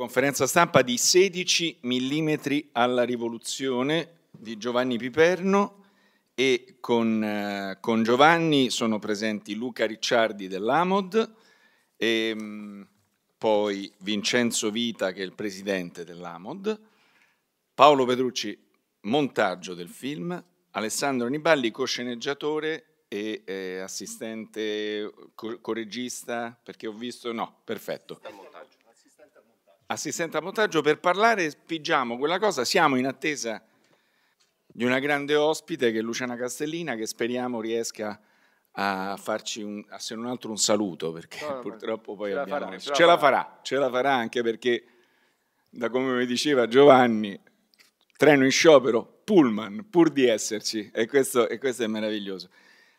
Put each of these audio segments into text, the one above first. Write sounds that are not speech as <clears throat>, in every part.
Conferenza stampa di 16 mm alla rivoluzione di Giovanni Piperno e con, eh, con Giovanni sono presenti Luca Ricciardi dell'Amod e mh, poi Vincenzo Vita che è il presidente dell'Amod, Paolo Petrucci montaggio del film, Alessandro Niballi cosceneggiatore e eh, assistente co- corregista perché ho visto no, perfetto assistente a montaggio, per parlare pigiamo quella cosa, siamo in attesa di una grande ospite che è Luciana Castellina che speriamo riesca a farci un, a se non altro un saluto perché no, purtroppo poi ce abbiamo la farà, ce, ce la farà, ce la farà anche perché da come mi diceva Giovanni treno in sciopero, pullman, pur di esserci e questo, e questo è meraviglioso.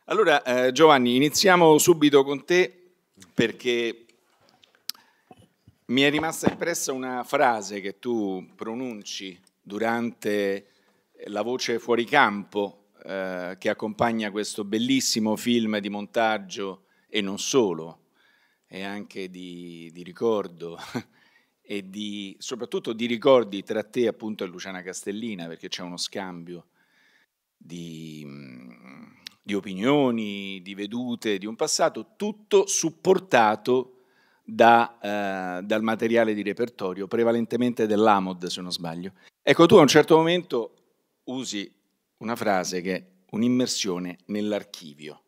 Allora eh, Giovanni iniziamo subito con te perché mi è rimasta impressa una frase che tu pronunci durante la voce fuori campo eh, che accompagna questo bellissimo film di montaggio e non solo, e anche di, di ricordo <laughs> e di, soprattutto di ricordi tra te appunto e Luciana Castellina perché c'è uno scambio di, di opinioni, di vedute, di un passato tutto supportato da, eh, dal materiale di repertorio, prevalentemente dell'AMOD se non sbaglio. Ecco, tu a un certo momento usi una frase che è un'immersione nell'archivio.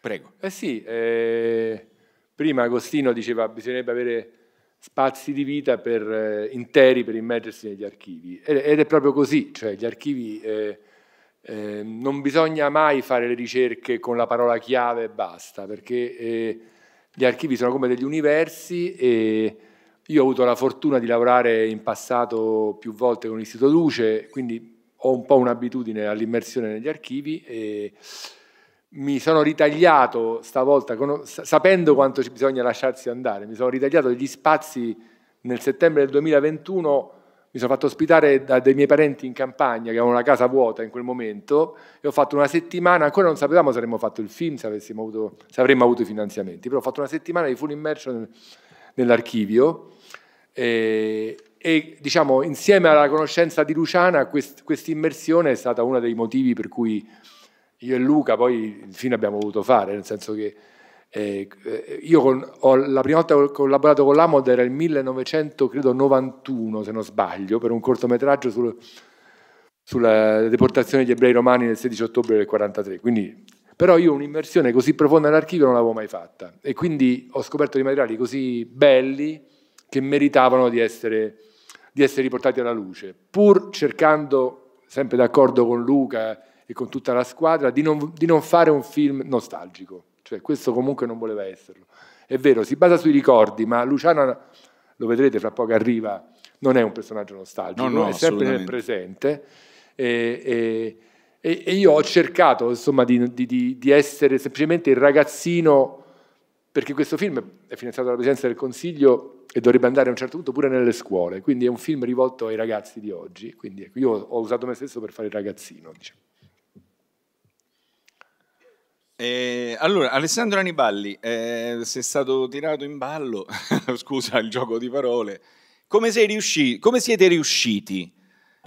Prego. Eh sì, eh, prima Agostino diceva che bisognerebbe avere spazi di vita per, eh, interi per immergersi negli archivi ed è proprio così, cioè gli archivi eh, eh, non bisogna mai fare le ricerche con la parola chiave e basta, perché eh, gli archivi sono come degli universi e io ho avuto la fortuna di lavorare in passato più volte con l'Istituto Luce, quindi ho un po' un'abitudine all'immersione negli archivi e mi sono ritagliato stavolta, sapendo quanto bisogna lasciarsi andare, mi sono ritagliato degli spazi nel settembre del 2021 mi sono fatto ospitare da dei miei parenti in campagna che avevano una casa vuota in quel momento e ho fatto una settimana, ancora non sapevamo se avremmo fatto il film, se, avuto, se avremmo avuto i finanziamenti, però ho fatto una settimana di full immersion nell'archivio e, e diciamo insieme alla conoscenza di Luciana questa immersione è stata uno dei motivi per cui io e Luca poi il film abbiamo voluto fare, nel senso che eh, io con, ho, la prima volta che ho collaborato con l'Amod era il 1991, se non sbaglio, per un cortometraggio sul, sulla deportazione degli ebrei romani nel 16 ottobre del 1943. Quindi, però io un'immersione così profonda nell'archivio non l'avevo mai fatta e quindi ho scoperto dei materiali così belli che meritavano di essere, di essere riportati alla luce, pur cercando, sempre d'accordo con Luca e con tutta la squadra, di non, di non fare un film nostalgico cioè questo comunque non voleva esserlo. È vero, si basa sui ricordi, ma Luciana, lo vedrete fra poco arriva, non è un personaggio nostalgico, no, no, è sempre nel presente. E, e, e, io ho cercato insomma, di, di, di, essere semplicemente il ragazzino, perché questo film è finanziato dalla Presidenza del Consiglio e dovrebbe andare a un certo punto pure nelle scuole, quindi è un film rivolto ai ragazzi di oggi, quindi ecco, io ho usato me stesso per fare il ragazzino. Diciamo. Eh, allora, Alessandro Aniballi, eh, sei stato tirato in ballo, <laughs> scusa il gioco di parole, come, riuscito, come siete riusciti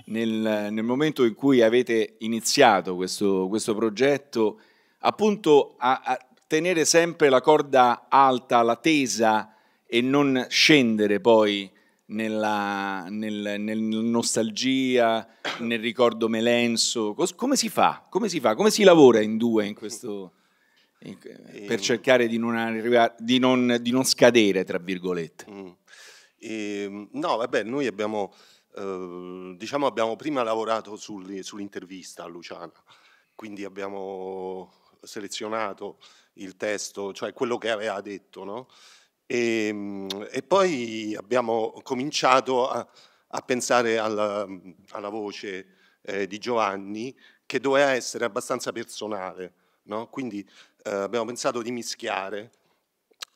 nel, nel, momento in cui avete iniziato questo, questo progetto appunto a, a, tenere sempre la corda alta, la tesa e non scendere poi nella, nel, nel nostalgia, nel ricordo melenso? Come si fa? Come si fa? Come si lavora in due in questo per cercare di non, arrivare, di, non, di non, scadere, tra virgolette. Mm. E, no, vabbè, noi abbiamo, eh, diciamo abbiamo prima lavorato sul, sull'intervista a Luciana, quindi abbiamo selezionato il testo, cioè quello che aveva detto, no? e, e, poi abbiamo cominciato a, a pensare alla, alla voce eh, di Giovanni che doveva essere abbastanza personale, no? quindi eh, abbiamo pensato di mischiare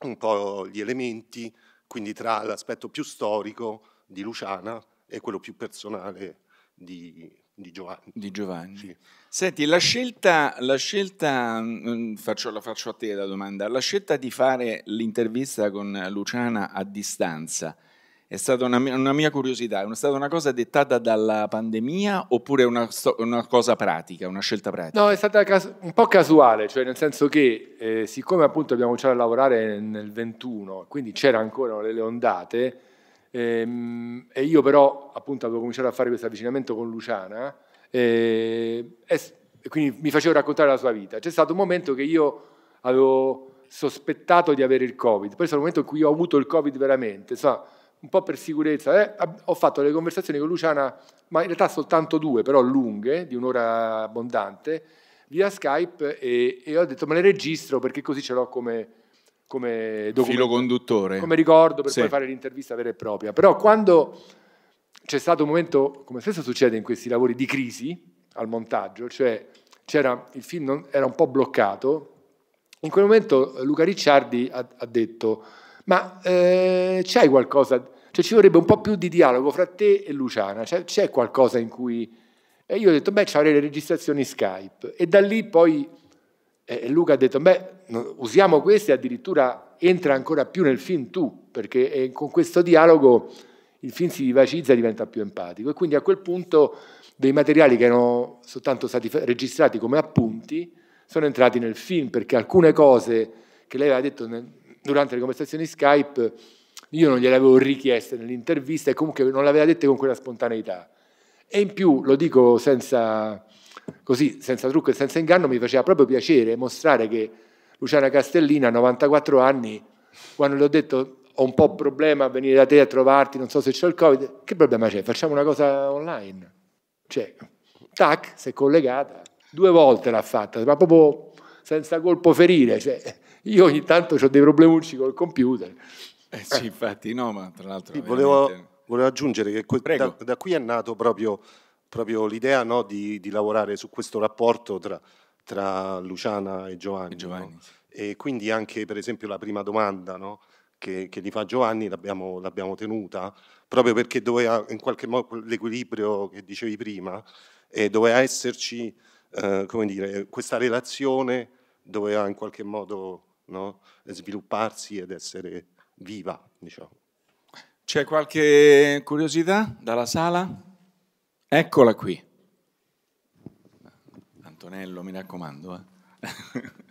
un po' gli elementi, quindi tra l'aspetto più storico di Luciana e quello più personale di, di Giovanni. Di Giovanni. Sì. Senti, la scelta, la scelta mm, faccio, la faccio a te la domanda, la scelta di fare l'intervista con Luciana a distanza È stata una, una, mia curiosità, è stata una cosa dettata dalla pandemia oppure una, una cosa pratica, una scelta pratica? No, è stata cas- un po' casuale, cioè nel senso che eh, siccome appunto abbiamo cominciato a lavorare nel 21, quindi c'erano ancora le ondate, ehm, e io però appunto avevo cominciato a fare questo avvicinamento con Luciana, eh, e, e quindi mi facevo raccontare la sua vita. C'è stato un momento che io avevo sospettato di avere il Covid, poi è stato un momento in cui ho avuto il Covid veramente, insomma, un po' per sicurezza, eh, ho fatto le conversazioni con Luciana, ma in realtà soltanto due, però lunghe, di un'ora abbondante, via Skype e, e ho detto me le registro perché così ce l'ho come, come Filo conduttore. Come ricordo per sì. poi fare l'intervista vera e propria. Però quando c'è stato un momento, come spesso succede in questi lavori, di crisi al montaggio, cioè il film non, era un po' bloccato, in quel momento Luca Ricciardi ha, ha detto ma eh, c'hai qualcosa, cioè ci vorrebbe un po' più di dialogo fra te e Luciana, cioè, c'è qualcosa in cui... E io ho detto, beh, c'avrei le registrazioni Skype. E da lì poi eh, Luca ha detto, beh, usiamo queste, addirittura entra ancora più nel film tu, perché eh, con questo dialogo il film si vivacizza e diventa più empatico. E quindi a quel punto dei materiali che erano soltanto stati registrati come appunti sono entrati nel film, perché alcune cose che lei aveva detto durante le conversazioni Skype io non gliele avevo richieste nell'intervista e comunque non le aveva dette con quella spontaneità. E in più, lo dico senza, così, senza trucco e senza inganno, mi faceva proprio piacere mostrare che Luciana Castellina a 94 anni, quando le ho detto ho un po' problema a venire da te a trovarti, non so se c'è il Covid, che problema c'è? Facciamo una cosa online. Cioè, tac, si è collegata. Due volte l'ha fatta, ma proprio senza colpo ferire. Cioè, io ogni tanto ho dei problemucci col computer. Eh sì, infatti, no, ma tra l'altro... Sì, volevo, volevo, aggiungere che que- da, da, qui è nato proprio, proprio l'idea no, di, di, lavorare su questo rapporto tra, tra Luciana e Giovanni. E, Giovanni. No? e, quindi anche, per esempio, la prima domanda no, che, che gli fa Giovanni l'abbiamo, l'abbiamo tenuta, proprio perché doveva, in qualche modo, l'equilibrio che dicevi prima, e doveva esserci, eh, come dire, questa relazione doveva in qualche modo no? svilupparsi ed essere viva. Diciamo. C'è qualche curiosità dalla sala? Eccola qui. Antonello, mi raccomando. Eh. <laughs>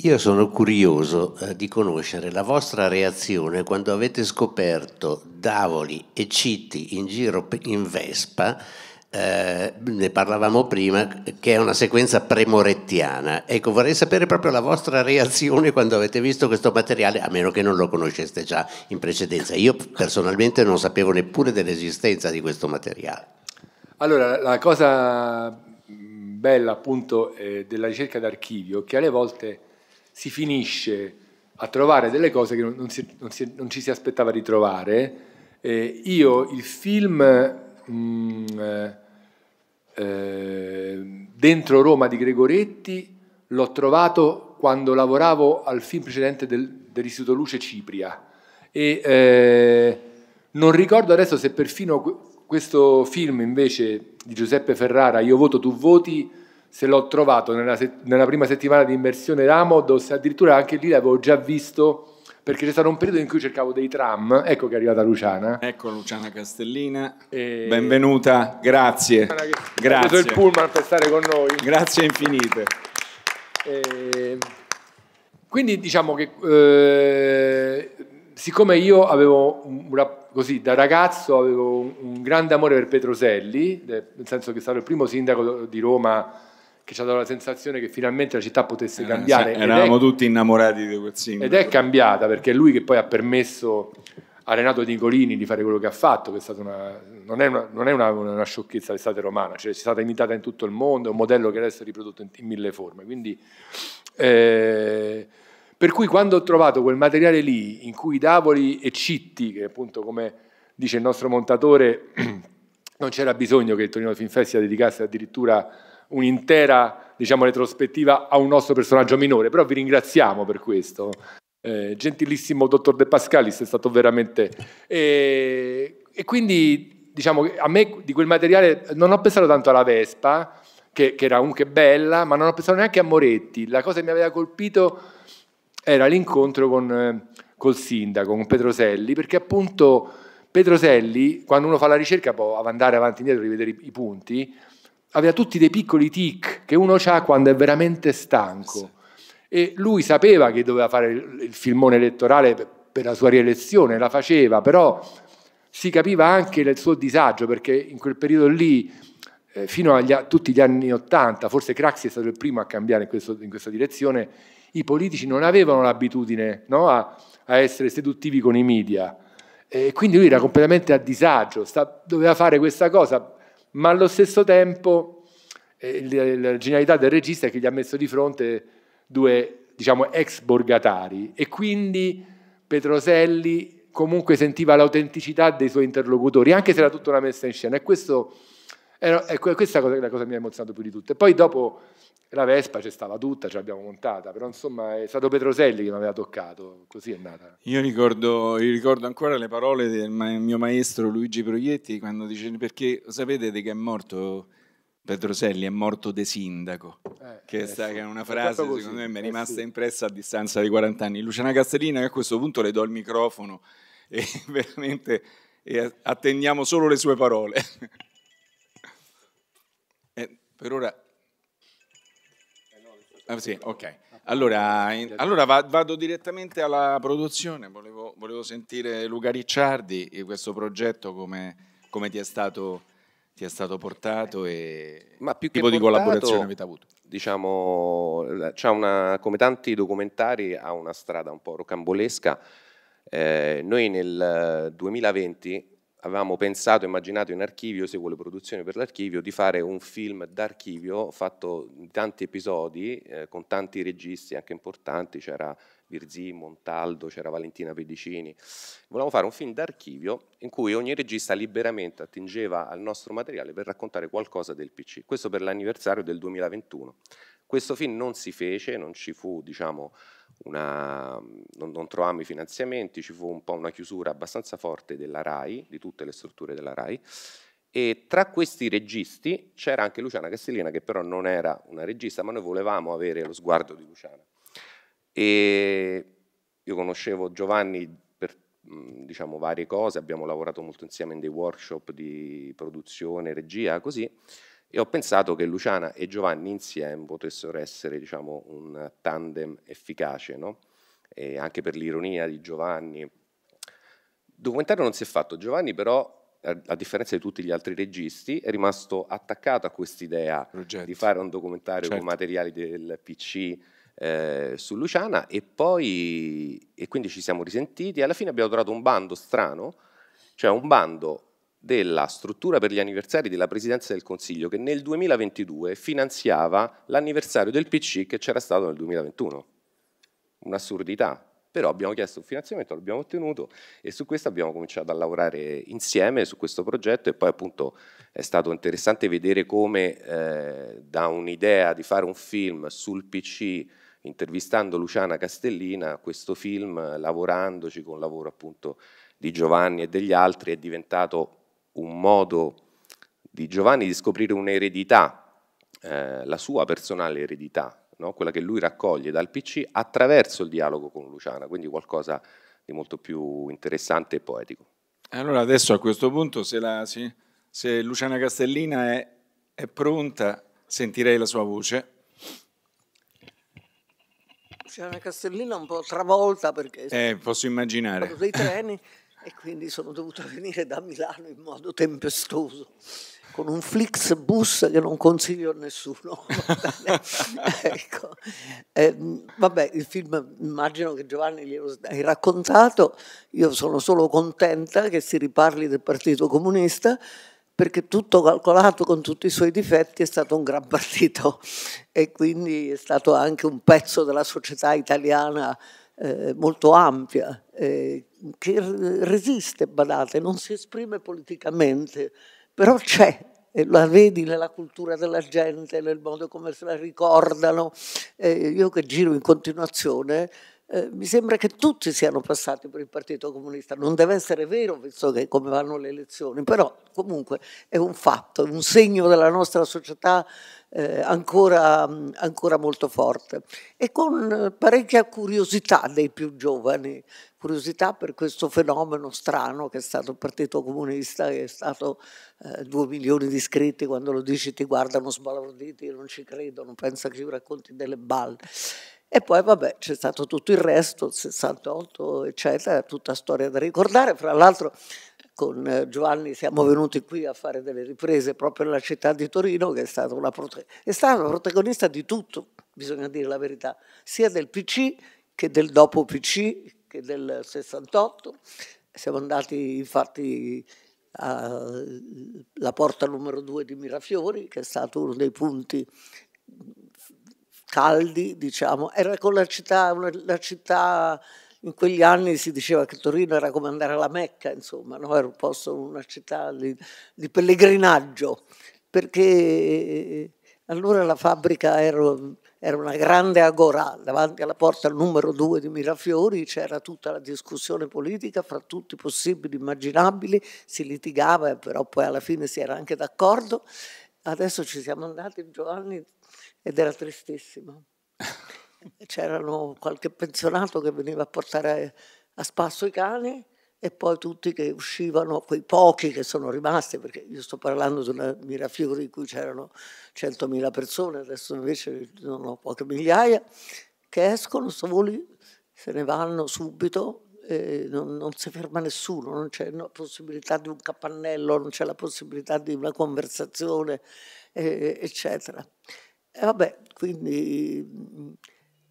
Io sono curioso eh, di conoscere la vostra reazione quando avete scoperto Davoli e Citti in giro in Vespa eh, ne parlavamo prima, che è una sequenza premorettiana. Ecco, vorrei sapere proprio la vostra reazione quando avete visto questo materiale, a meno che non lo conosceste già in precedenza. Io personalmente non sapevo neppure dell'esistenza di questo materiale. Allora, la cosa bella appunto eh, della ricerca d'archivio è che alle volte si finisce a trovare delle cose che non, si, non, si, non ci si aspettava di trovare. Eh, io il film... Mh, mm, eh, eh, dentro Roma di Gregoretti l'ho trovato quando lavoravo al film precedente del, dell'Istituto Luce Cipria. E eh, non ricordo adesso se perfino questo film invece di Giuseppe Ferrara, Io voto, tu voti, se l'ho trovato nella, nella prima settimana di immersione Ramod o se addirittura anche lì l'avevo già visto perché c'è stato un periodo in cui cercavo dei tram, ecco che è arrivata Luciana. Ecco Luciana Castellina, e... benvenuta, grazie. Che... Grazie. Ha il pullman per stare con noi. Grazie infinite. E... Quindi diciamo che eh, siccome io avevo così da ragazzo avevo un, un grande amore per Petroselli, nel senso che è stato il primo sindaco di Roma che ci ha dato la sensazione che finalmente la città potesse eh, cambiare. Eravamo è, tutti innamorati di quel sindaco. Ed è cambiata perché è lui che poi ha permesso a Renato Nicolini di fare quello che ha fatto, che è stata una, non è, una, non è una, una sciocchezza l'estate romana, cioè è stata imitata in tutto il mondo, è un modello che adesso è riprodotto in, in mille forme. Quindi, eh, per cui quando ho trovato quel materiale lì, in cui Davoli e Citti, che appunto come dice il nostro montatore, <clears throat> non c'era bisogno che il Torino Film Festival dedicasse addirittura un'intera diciamo, retrospettiva a un nostro personaggio minore, però vi ringraziamo per questo. Eh, gentilissimo dottor De Pascalis è stato veramente... E, e quindi diciamo a me di quel materiale non ho pensato tanto alla Vespa, che, che era comunque bella, ma non ho pensato neanche a Moretti. La cosa che mi aveva colpito era l'incontro con, eh, col sindaco, con Petroselli, perché appunto Petroselli, quando uno fa la ricerca può andare avanti e indietro rivedere i, i punti, aveva tutti dei piccoli tic che uno ha quando è veramente stanco. E lui sapeva che doveva fare il, il filmone elettorale per, la sua rielezione, la faceva, però si capiva anche il suo disagio, perché in quel periodo lì, eh, fino a tutti gli anni Ottanta, forse Craxi è stato il primo a cambiare in, questo, in questa direzione, i politici non avevano l'abitudine no, a, a, essere seduttivi con i media. E quindi lui era completamente a disagio, sta, doveva fare questa cosa, ma allo stesso tempo eh, la genialità del regista è che gli ha messo di fronte due diciamo, ex borgatari e quindi Petroselli comunque sentiva l'autenticità dei suoi interlocutori, anche se era tutta una messa in scena. E questo, era, è questa cosa, la cosa che mi ha emozionato più di tutte. Poi dopo la Vespa c'è stava tutta, ce l'abbiamo montata, però insomma è stato Petroselli che mi aveva toccato, così è nata. Io ricordo, io ricordo ancora le parole del mio maestro Luigi Proietti quando dice perché sapete che è morto Petroselli è morto de sindaco, eh, che, eh, sta, che, è una frase che secondo me mi è eh, rimasta eh, sì. impressa a distanza di 40 anni. Luciana Castellina, che a questo punto le do il microfono e <laughs> veramente e attendiamo solo le sue parole. <laughs> eh, per ora... Ah, sì, ok. Allora, in, allora vado direttamente alla produzione, volevo, volevo sentire Luca Ricciardi e questo progetto come, come ti è stato ti è stato portato e Ma più tipo che di portato, collaborazione avete avuto? Diciamo, c'è una, come tanti documentari, ha una strada un po' rocambolesca. Eh, noi nel 2020 avevamo pensato, immaginato in archivio, seguo le produzioni per l'archivio, di fare un film d'archivio fatto in tanti episodi, eh, con tanti registi anche importanti, c'era Virzì, Montaldo, c'era Valentina Pedicini. Volevamo fare un film d'archivio in cui ogni regista liberamente attingeva al nostro materiale per raccontare qualcosa del PC. Questo per l'anniversario del 2021. Questo film non si fece, non ci fu, diciamo, una, non, non, trovammo i finanziamenti, ci fu un po' una chiusura abbastanza forte della RAI, di tutte le strutture della RAI, e tra questi registi c'era anche Luciana Castellina, che però non era una regista, ma noi volevamo avere lo sguardo di Luciana. E io conoscevo Giovanni per diciamo, varie cose, abbiamo lavorato molto insieme in dei workshop di produzione, regia, così, e ho pensato che Luciana e Giovanni insieme potessero essere diciamo, un tandem efficace, no? anche per l'ironia di Giovanni. Il documentario non si è fatto, Giovanni però a differenza di tutti gli altri registi, è rimasto attaccato a quest'idea di fare un documentario certo. con materiali del PC, eh, su Luciana e poi e quindi ci siamo risentiti alla fine abbiamo trovato un bando strano, cioè un bando della struttura per gli anniversari della Presidenza del Consiglio che nel 2022 finanziava l'anniversario del PC che c'era stato nel 2021. Un'assurdità. Però abbiamo chiesto un finanziamento, l'abbiamo ottenuto e su questo abbiamo cominciato a lavorare insieme su questo progetto e poi appunto è stato interessante vedere come eh, da un'idea di fare un film sul PC intervistando Luciana Castellina, questo film, lavorandoci con il lavoro appunto di Giovanni e degli altri, è diventato un modo di Giovanni di scoprire un'eredità, eh, la sua personale eredità, no? quella che lui raccoglie dal PC attraverso il dialogo con Luciana, quindi qualcosa di molto più interessante e poetico. Allora adesso a questo punto se, la, se, se Luciana Castellina è, è pronta, sentirei la sua voce. Luciana Castellina un po' travolta perché eh, posso immaginare. dei treni <laughs> e quindi sono dovuta <laughs> venire da Milano in modo tempestoso con un Flixbus che non consiglio a nessuno. <laughs> ecco. eh, vabbè, il film immagino che Giovanni glielo hai raccontato, io sono solo contenta che si riparli del Partito Comunista perché tutto calcolato con tutti i suoi difetti è stato un gran partito e quindi è stato anche un pezzo della società italiana eh, molto ampia, eh, che resiste, badate, non si esprime politicamente, però c'è, e la vedi nella cultura della gente, nel modo come se la ricordano. Eh, io che giro in continuazione eh, mi sembra che tutti siano passati per il Partito Comunista. Non deve essere vero, visto che come vanno le elezioni, però comunque è un fatto, è un segno della nostra società eh, ancora, ancora, molto forte. E con parecchia curiosità dei più giovani, curiosità per questo fenomeno strano che è stato il Partito Comunista, che è stato eh, due milioni di iscritti, quando lo dici ti guardano sbalorditi, non ci credono, pensano che io racconti delle balle. E poi vabbè c'è stato tutto il resto, il 68 eccetera, tutta storia da ricordare. Fra l'altro con eh, Giovanni siamo venuti qui a fare delle riprese proprio nella città di Torino che è stata una, è stata una protagonista di tutto, bisogna dire la verità, sia del PC che del dopo PC che del 68. Siamo andati infatti alla porta numero due di Mirafiori, che è stato uno dei punti caldi, diciamo. Era con la città, una, la città, in quegli anni si diceva che Torino era come andare alla Mecca, insomma, no? era un posto, una città di, di pellegrinaggio, perché allora la fabbrica era, era, una grande agora, davanti alla porta numero due di Mirafiori c'era tutta la discussione politica fra tutti i possibili immaginabili, si litigava, però poi alla fine si era anche d'accordo. Adesso ci siamo andati, Giovanni, ed era tristissimo. C'erano qualche pensionato che veniva a portare a spasso i cani e poi tutti che uscivano, quei pochi che sono rimasti, perché io sto parlando di una mirafiori in cui c'erano 100.000 persone, adesso invece sono poche migliaia, che escono soli, se ne vanno subito, non, non, si ferma nessuno, non c'è la possibilità di un capannello, non c'è la possibilità di una conversazione, eccetera. E vabbè, quindi mm,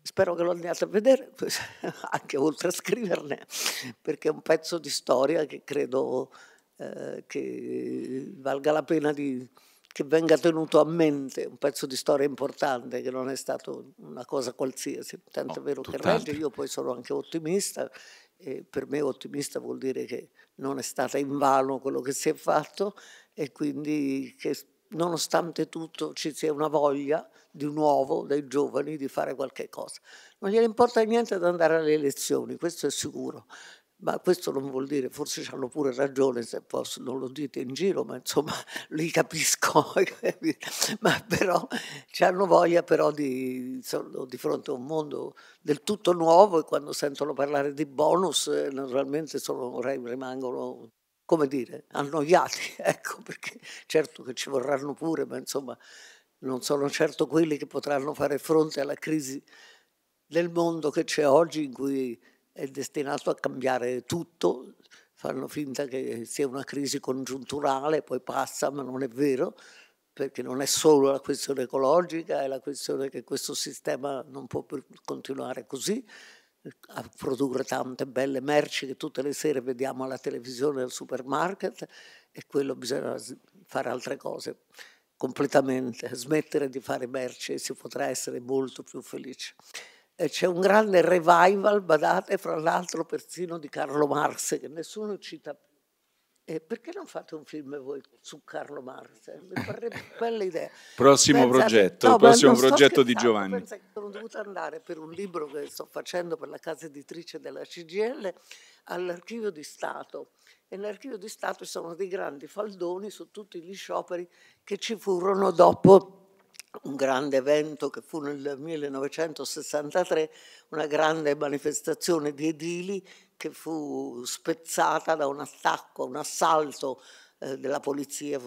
spero che lo andiate a vedere, <laughs> anche oltre a scriverne, perché è un pezzo di storia che credo eh, che valga la pena di, che venga tenuto a mente, un pezzo di storia importante, che non è stato una cosa qualsiasi, tanto è vero che regge, io poi sono anche ottimista, e per me ottimista vuol dire che non è stato invano quello che si è fatto e quindi che nonostante tutto ci sia una voglia di nuovo dai giovani di fare qualche cosa. Non gliene importa niente di andare alle elezioni, questo è sicuro. Ma questo non vuol dire, forse hanno pure ragione se posso, non lo dite in giro, ma insomma <laughs> li capisco, <laughs> ma però hanno voglia però di, sono di fronte a un mondo del tutto nuovo e quando sentono parlare di bonus eh, naturalmente sono, rimangono come dire, annoiati, <laughs> ecco, perché certo che ci vorranno pure, ma insomma non sono certo quelli che potranno fare fronte alla crisi del mondo che c'è oggi in cui è destinato a cambiare tutto, fanno finta che sia una crisi congiunturale, poi passa, ma non è vero, perché non è solo la questione ecologica, è la questione che questo sistema non può continuare così, a produrre tante belle merci che tutte le sere vediamo alla televisione al supermarket e quello bisogna fare altre cose completamente, <laughs> smettere di fare merci e si potrà essere molto più felici. E c'è un grande revival, badate, fra l'altro persino di Carlo Marx, che nessuno cita eh, perché non fate un film voi su Carlo Marx? Mi parrebbe <laughs> bella idea. Prossimo Pensate, progetto, no, prossimo progetto di Giovanni. Pensa che sono dovuta andare per un libro che sto facendo per la casa editrice della CGL all'archivio di Stato. E nell'archivio di Stato ci sono dei grandi faldoni su tutti gli scioperi che ci furono dopo un grande evento che fu nel 1963, una grande manifestazione di edili che fu spezzata da un attacco, un assalto eh, della polizia,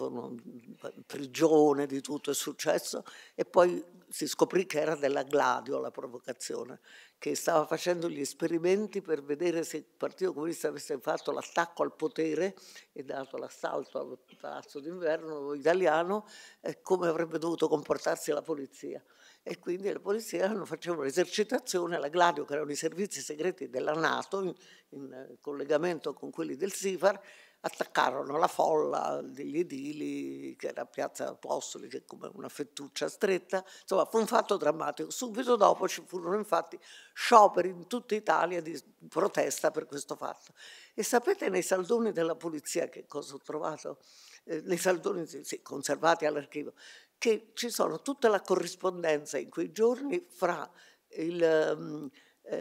prigione, di tutto è successo e poi si scoprì che era della Gladio la provocazione, che stava facendo gli esperimenti per vedere se il Partito Comunista avesse fatto l'attacco al potere e dato l'assalto al Palazzo d'Inverno italiano, eh, come avrebbe dovuto comportarsi la polizia. E quindi la polizia facevano esercitazione alla Gladio, che erano i servizi segreti della Nato, in, in collegamento con quelli del SIFAR, attaccarono la folla degli edili, che era Piazza Apostoli, che è come una fettuccia stretta, insomma fu un fatto drammatico. Subito dopo ci furono infatti scioperi in tutta Italia di protesta per questo fatto. E sapete nei saldoni della polizia che cosa ho trovato? Eh, nei saldoni sì, conservati all'archivio, che ci sono tutta la corrispondenza in quei giorni fra il, um,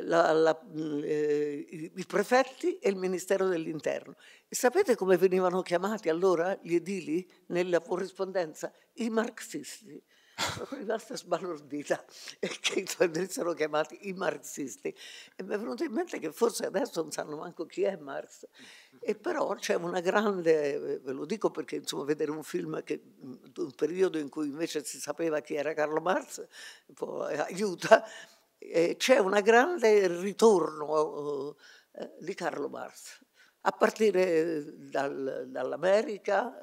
la, la, eh, i prefetti e il Ministero dell'Interno. E sapete come venivano chiamati allora gli edili nella corrispondenza? I marxisti sono rimasta sbalordita <laughs> che venissero chiamati i marxisti. E mi è venuto in mente che forse adesso non sanno manco chi è Marx. E però c'è una grande, ve lo dico perché insomma vedere un film che un periodo in cui invece si sapeva chi era Carlo Marx aiuta, c'è un grande ritorno eh, di Carlo Marx. A partire dal, dall'America,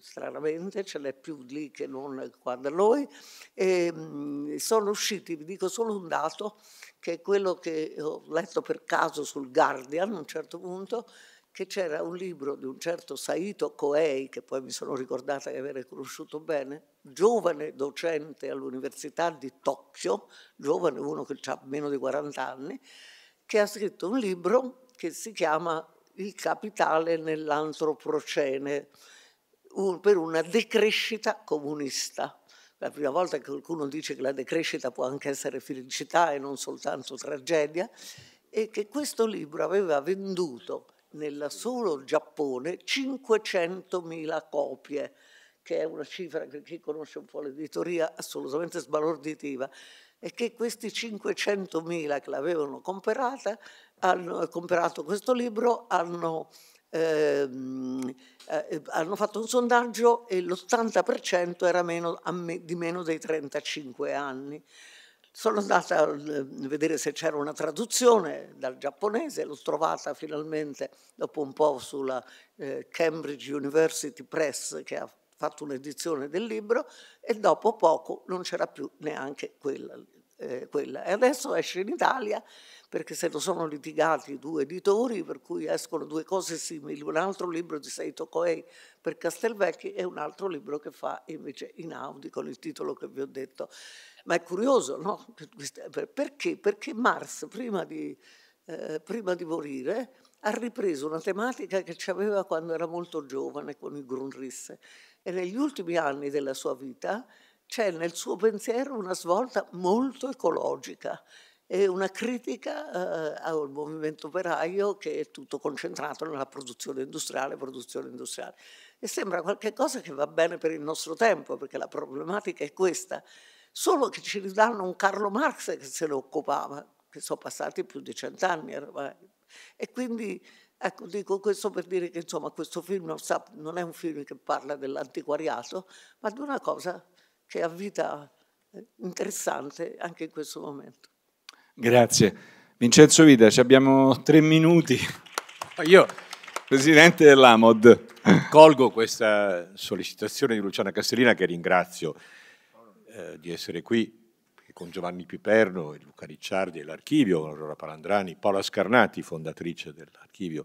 stranamente ce n'è più lì che non qua da noi, e, mh, sono usciti, vi dico solo un dato, che è quello che ho letto per caso sul Guardian a un certo punto, che c'era un libro di un certo Saito Koei, che poi mi sono ricordata di aver conosciuto bene, giovane docente all'Università di Tokyo, giovane uno che ha meno di 40 anni, che ha scritto un libro che si chiama il capitale nell'antroprocene un, per una decrescita comunista. La prima volta che qualcuno dice che la decrescita può anche essere felicità e non soltanto tragedia, e che questo libro aveva venduto nel solo Giappone 500.000 copie, che è una cifra che chi conosce un po' l'editoria assolutamente sbalorditiva, e che questi 500.000 che l'avevano comprata hanno comprato questo libro, hanno, ehm, eh, hanno fatto un sondaggio e l'80% era meno, me, di meno dei 35 anni. Sono andata a vedere se c'era una traduzione dal giapponese, l'ho trovata finalmente dopo un po' sulla eh, Cambridge University Press che ha fatto un'edizione del libro e dopo poco non c'era più neanche quella. Eh, quella. E adesso esce in Italia perché se lo sono litigati due editori, per cui escono due cose simili, un altro libro di Seito Koei per Castelvecchi e un altro libro che fa invece in Audi con il titolo che vi ho detto. Ma è curioso, no? <laughs> Perché? Perché Mars, prima di, eh, prima di morire, ha ripreso una tematica che aveva quando era molto giovane con il Grundrisse e negli ultimi anni della sua vita c'è nel suo pensiero una svolta molto ecologica e una critica eh, al movimento operaio che è tutto concentrato nella produzione industriale, produzione industriale. E sembra qualcosa che va bene per il nostro tempo, perché la problematica è questa, solo che ci ridanno un Carlo Marx che se ne occupava, che sono passati più di cent'anni ormai. E quindi Ecco, dico questo per dire che insomma questo film non, sa, non, è un film che parla dell'antiquariato, ma di una cosa che ha vita eh, interessante anche in questo momento. Grazie. Vincenzo Vita, abbiamo tre minuti. Io, Presidente dell'AMOD. Colgo questa sollecitazione di Luciana Castellina che ringrazio eh, di essere qui con Giovanni Piperno Luca Ricciardi e l'Archivio, Aurora Palandrani, Paola Scarnati, fondatrice dell'Archivio,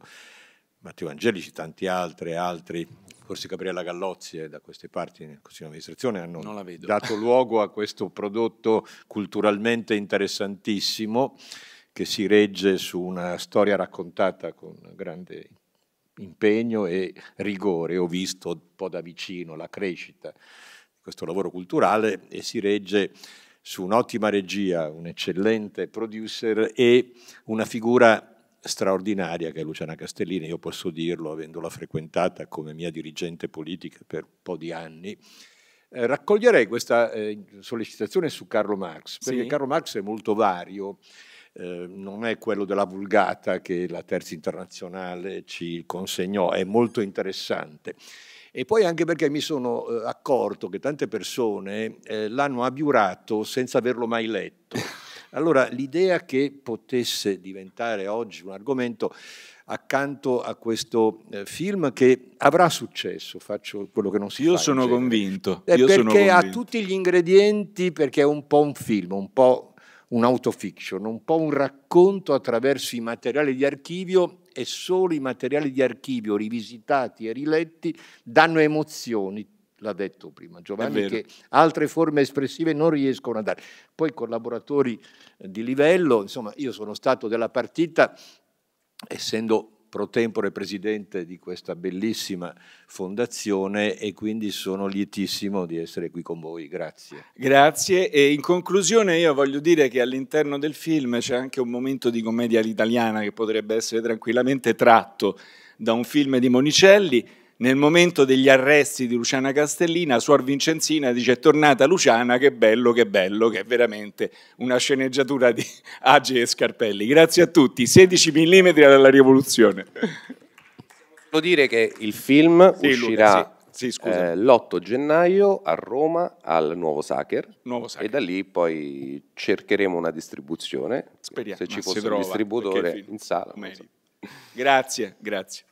Matteo Angelici, tanti altri, altri, forse Gabriella Gallozzi eh, da queste parti nel Consiglio di amministrazione hanno dato luogo a questo prodotto culturalmente interessantissimo che si regge su una storia raccontata con grande impegno e rigore. Ho visto un po' da vicino la crescita questo lavoro culturale e si regge su un'ottima regia, un eccellente producer e una figura straordinaria che è Luciana Castellini, io posso dirlo avendola frequentata come mia dirigente politica per un po' di anni, eh, raccoglierei questa eh, sollecitazione su Carlo Marx, perché sì. Carlo Marx è molto vario, eh, non è quello della vulgata che la terza internazionale ci consegnò, è molto interessante. E poi anche perché mi sono eh, accorto che tante persone eh, l'hanno abiurato senza averlo mai letto. <laughs> Allora l'idea che potesse diventare oggi un argomento accanto a questo eh, film che avrà successo, faccio quello che non si Io. Sono convinto. È Io perché sono convinto. ha tutti gli ingredienti, perché è un po' un film, un po' un autofiction, un po' un racconto attraverso i materiali di archivio e solo i materiali di archivio rivisitati e riletti danno emozioni, l'ha detto prima Giovanni, che altre forme espressive non riescono a dare. Poi collaboratori di livello, insomma io sono stato della partita, essendo pro tempore presidente di questa bellissima fondazione e quindi sono lietissimo di essere qui con voi. Grazie. Grazie e in conclusione io voglio dire che all'interno del film c'è anche un momento di commedia all'italiana che potrebbe essere tranquillamente tratto da un film di Monicelli nel momento degli arresti di Luciana Castellina, Suor Vincenzina dice è tornata Luciana, che bello, che bello, che è veramente una sceneggiatura di <laughs> Agi e Scarpelli. Grazie a tutti, 16 mm dalla rivoluzione. Devo dire che il film sì, uscirà sì, sì, eh, l'8 gennaio a Roma al Nuovo Sacher, Nuovo Sacher, e da lì poi cercheremo una distribuzione, Speriamo, se ci fosse un distributore in sala. Grazie, grazie.